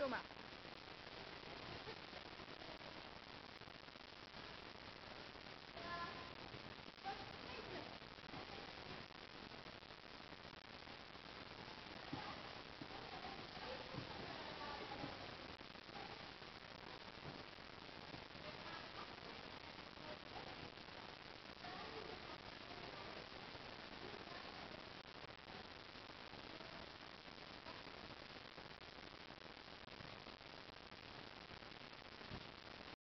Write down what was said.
朋友